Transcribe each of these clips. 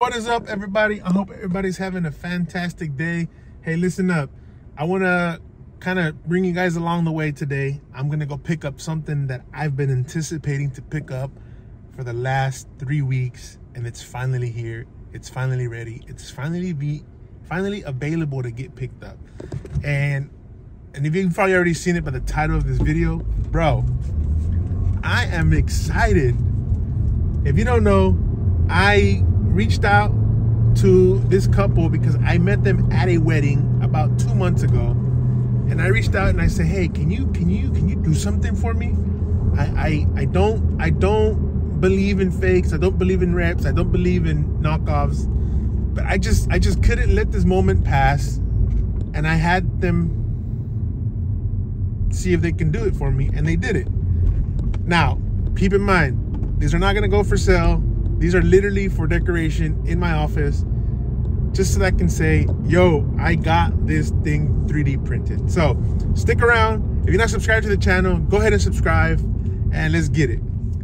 What is up, everybody? I hope everybody's having a fantastic day. Hey, listen up. I want to kind of bring you guys along the way today. I'm going to go pick up something that I've been anticipating to pick up for the last three weeks, and it's finally here. It's finally ready. It's finally be finally available to get picked up. And and if you've probably already seen it by the title of this video, bro, I am excited. If you don't know, I reached out to this couple because I met them at a wedding about two months ago. And I reached out and I said, hey, can you can you can you do something for me? I I, I don't I don't believe in fakes, I don't believe in reps, I don't believe in knockoffs. But I just I just couldn't let this moment pass. And I had them see if they can do it for me, and they did it. Now, keep in mind, these are not gonna go for sale these are literally for decoration in my office, just so that I can say, yo, I got this thing 3D printed. So stick around. If you're not subscribed to the channel, go ahead and subscribe and let's get it.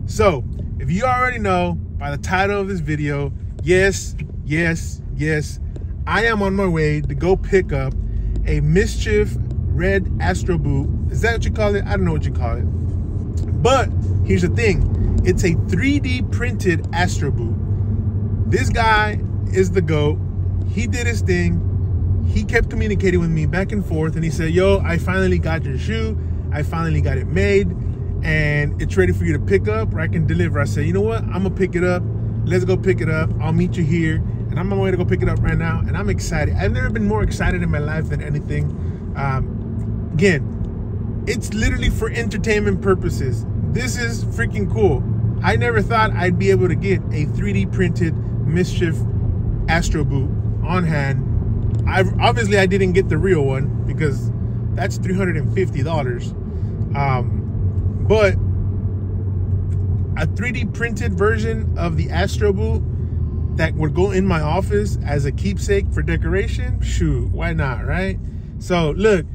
So if you already know by the title of this video, yes, yes, yes, I am on my way to go pick up a Mischief Red Astro Boot. Is that what you call it? I don't know what you call it. But here's the thing it's a 3D printed Astro Boot. This guy is the GOAT. He did his thing. He kept communicating with me back and forth and he said, yo, I finally got your shoe. I finally got it made and it's ready for you to pick up or I can deliver. I said, you know what? I'm gonna pick it up. Let's go pick it up. I'll meet you here. And I'm on my way to go pick it up right now. And I'm excited. I've never been more excited in my life than anything. Um, again, it's literally for entertainment purposes. This is freaking cool. I never thought I'd be able to get a 3D printed Mischief Astro Boot on hand. I obviously I didn't get the real one because that's $350. Um, but a 3D printed version of the Astro Boot that would go in my office as a keepsake for decoration, shoot, why not, right? So look,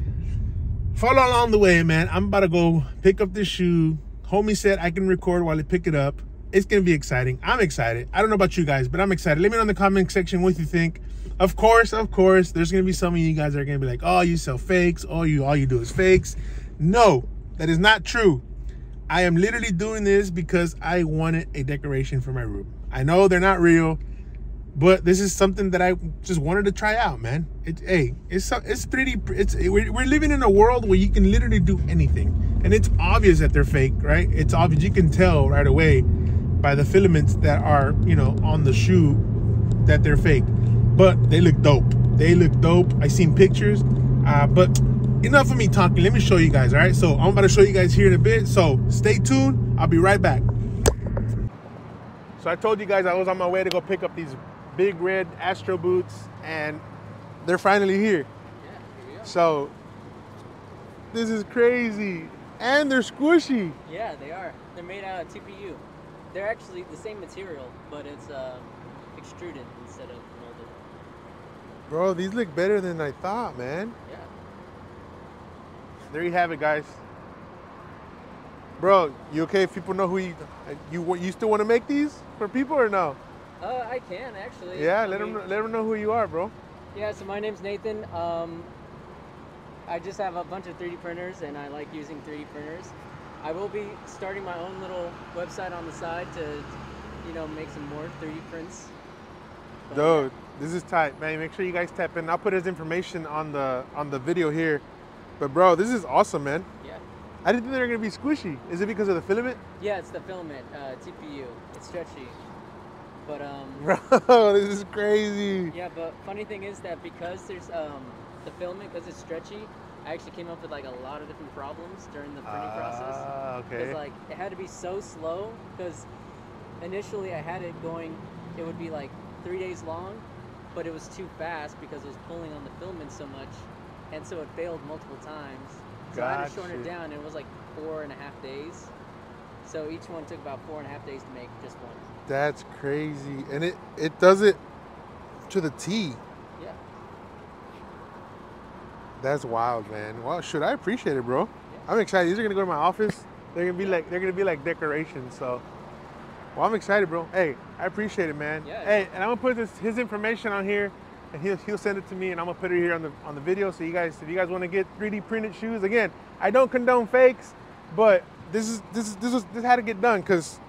follow along the way, man. I'm about to go pick up this shoe, Homie said I can record while I pick it up. It's gonna be exciting. I'm excited. I don't know about you guys, but I'm excited. Let me know in the comment section what you think. Of course, of course, there's gonna be some of you guys that are gonna be like, "Oh, you sell fakes. Oh, you all you do is fakes." No, that is not true. I am literally doing this because I wanted a decoration for my room. I know they're not real, but this is something that I just wanted to try out, man. It, hey, it's it's pretty. It's we're, we're living in a world where you can literally do anything and it's obvious that they're fake, right? It's obvious. You can tell right away by the filaments that are, you know, on the shoe that they're fake. But they look dope. They look dope. I seen pictures. Uh, but enough of me talking. Let me show you guys, all right? So I'm about to show you guys here in a bit. So stay tuned. I'll be right back. So I told you guys I was on my way to go pick up these big red Astro boots and they're finally here. Yeah, here so this is crazy. And they're squishy. Yeah, they are. They're made out of TPU. They're actually the same material, but it's uh, extruded instead of molded. Bro, these look better than I thought, man. Yeah. There you have it, guys. Bro, you okay if people know who you you you still want to make these for people or no? Uh, I can actually. Yeah, I let mean, them let them know who you are, bro. Yeah, so my name's Nathan. Um, I just have a bunch of 3D printers and I like using 3D printers. I will be starting my own little website on the side to, you know, make some more 3D prints. But, Dude, this is tight, man. Make sure you guys tap in. I'll put his information on the on the video here. But bro, this is awesome, man. Yeah. I didn't think they were gonna be squishy. Is it because of the filament? Yeah, it's the filament, uh, TPU. It's stretchy. But um. Bro, this is crazy. Yeah, but funny thing is that because there's um the filament because it's stretchy, I actually came up with like a lot of different problems during the printing uh, process. Okay. Because like it had to be so slow because initially I had it going, it would be like three days long, but it was too fast because it was pulling on the filament so much, and so it failed multiple times. So gotcha. I had to shorten it down. And it was like four and a half days. So each one took about four and a half days to make just one. That's crazy, and it it does it to the T. That's wild, man. Well, should I appreciate it, bro? Yeah. I'm excited. These are gonna go to my office. They're gonna be like they're gonna be like decorations. So Well, I'm excited, bro. Hey, I appreciate it, man. Yeah. Hey, and I'm gonna put this, his information on here, and he'll he'll send it to me, and I'm gonna put it here on the on the video. So you guys, if you guys want to get 3D printed shoes, again, I don't condone fakes, but this is this is this was this had to get done because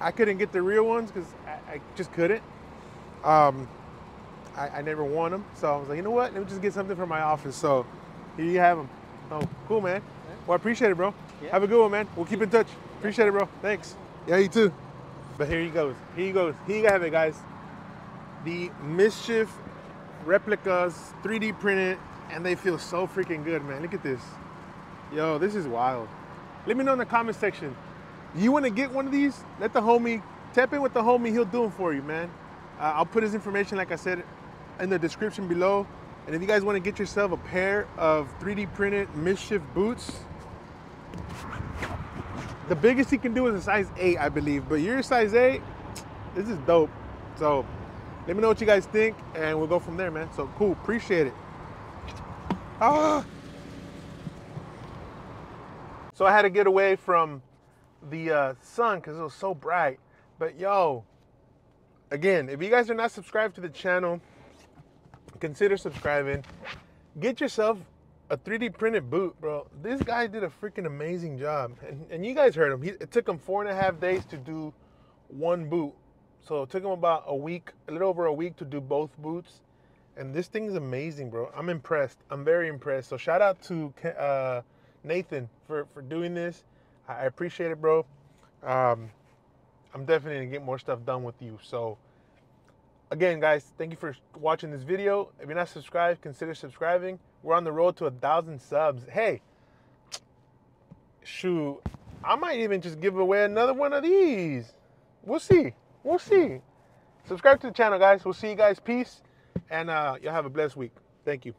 I couldn't get the real ones because I, I just couldn't. Um, I, I never won them, so I was like, you know what? Let me just get something from my office. So here you have them. Oh, cool, man. Well, I appreciate it, bro. Yeah. Have a good one, man. We'll keep in touch. Appreciate it, bro. Thanks. Yeah, you too. But here he goes. Here he goes. Here you have it, guys. The Mischief replicas, 3D printed, and they feel so freaking good, man. Look at this. Yo, this is wild. Let me know in the comment section. You want to get one of these? Let the homie tap in with the homie. He'll do them for you, man. Uh, I'll put his information, like I said, in the description below. And if you guys want to get yourself a pair of 3D printed Mischief boots, the biggest he can do is a size 8, I believe. But you're a size 8, this is dope. So let me know what you guys think, and we'll go from there, man. So cool, appreciate it. Ah. So I had to get away from the uh, sun because it was so bright. But yo, again, if you guys are not subscribed to the channel, consider subscribing. Get yourself a 3D printed boot, bro. This guy did a freaking amazing job. And, and you guys heard him. He, it took him four and a half days to do one boot. So it took him about a week, a little over a week to do both boots. And this thing is amazing, bro. I'm impressed. I'm very impressed. So shout out to uh, Nathan for, for doing this. I appreciate it, bro. Um, I'm definitely gonna get more stuff done with you. So again, guys, thank you for watching this video. If you're not subscribed, consider subscribing. We're on the road to a thousand subs. Hey, shoot, I might even just give away another one of these. We'll see. We'll see. Subscribe to the channel, guys. We'll see you guys. Peace. And uh, y'all have a blessed week. Thank you.